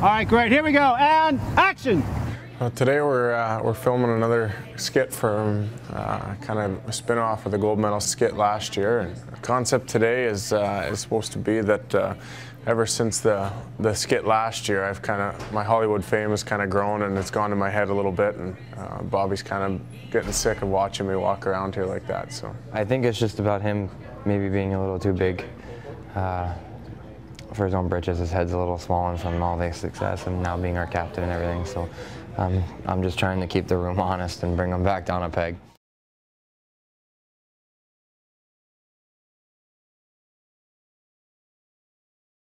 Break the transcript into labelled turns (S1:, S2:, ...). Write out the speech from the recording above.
S1: All right, great. Here we go. And action.
S2: Well, today we're uh, we're filming another skit from uh, kind of a spin-off of the gold medal skit last year. And the concept today is uh, is supposed to be that uh, ever since the the skit last year, I've kind of my Hollywood fame has kind of grown and it's gone to my head a little bit. And uh, Bobby's kind of getting sick of watching me walk around here like that. So
S3: I think it's just about him maybe being a little too big. For his own britches. His head's a little swollen from all the success and now being our captain and everything. So um, I'm just trying to keep the room honest and bring him back down a peg.